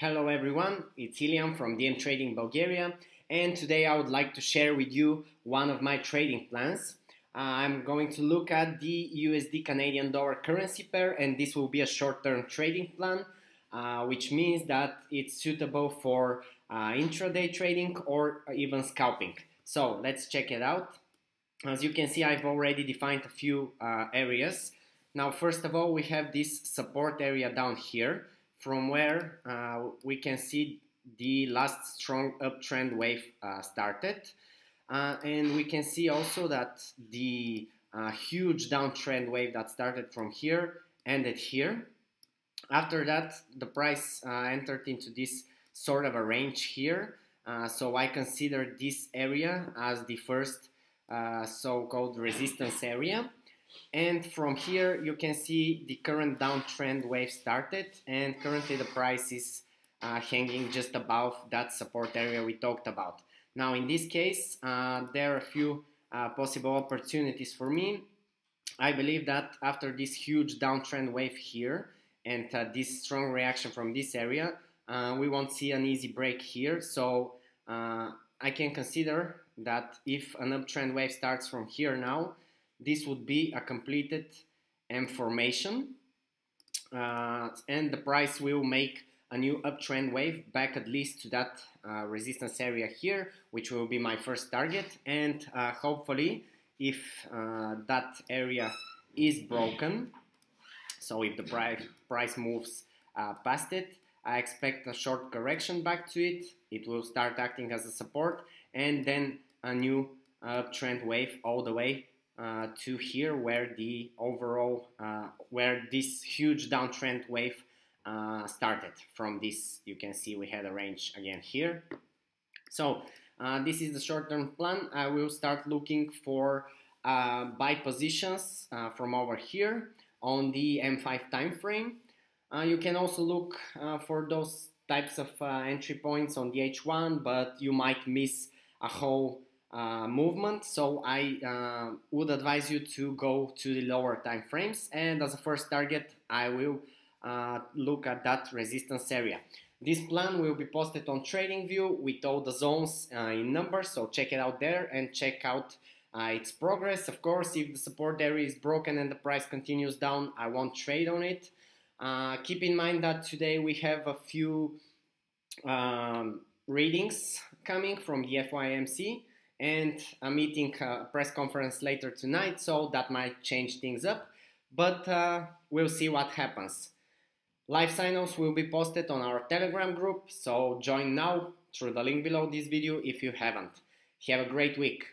Hello everyone, it's Ilian from DM Trading Bulgaria and today I would like to share with you one of my trading plans. Uh, I'm going to look at the USD Canadian dollar currency pair and this will be a short-term trading plan uh, which means that it's suitable for uh, intraday trading or even scalping. So let's check it out. As you can see I've already defined a few uh, areas. Now first of all we have this support area down here from where uh, we can see the last strong uptrend wave uh, started. Uh, and we can see also that the uh, huge downtrend wave that started from here ended here. After that, the price uh, entered into this sort of a range here. Uh, so I consider this area as the first so-called resistance area. And from here, you can see the current downtrend wave started, and currently the price is uh, hanging just above that support area we talked about. Now, in this case, uh, there are a few uh, possible opportunities for me. I believe that after this huge downtrend wave here and uh, this strong reaction from this area, uh, we won't see an easy break here. So uh, I can consider that if an uptrend wave starts from here now, this would be a completed M formation uh, and the price will make a new uptrend wave back at least to that uh, resistance area here which will be my first target. And uh, hopefully if uh, that area is broken so if the price, price moves uh, past it I expect a short correction back to it. It will start acting as a support and then a new uptrend wave all the way uh, to here where the overall, uh, where this huge downtrend wave uh, started. From this, you can see we had a range again here. So uh, this is the short-term plan. I will start looking for uh, buy positions from over here on the M5 time frame. you can also look for those types of entry points on the H1, but you might miss a whole uh, movement. So I uh, would advise you to go to the lower time frames. And as a first target, I will uh, look at that resistance area. This plan will be posted on TradingView with all the zones uh, in numbers. So check it out there and check out uh, its progress. Of course, if the support area is broken and the price continues down, I won't trade on it. Keep in mind that today we have a few um, readings coming from the FOMC and a meeting, a uh, press conference later tonight, so that might change things up. But uh, we'll see what happens. Live sign-offs will be posted on our Telegram group, so join now through the link below this video if you haven't. Have a great week.